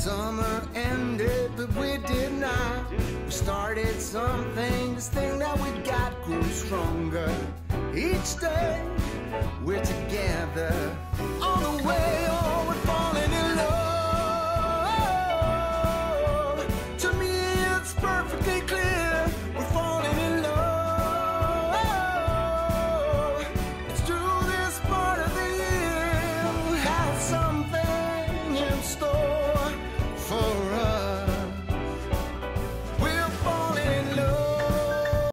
summer ended, but we did not. We started something, this thing that we got grew stronger. Each day, we're together.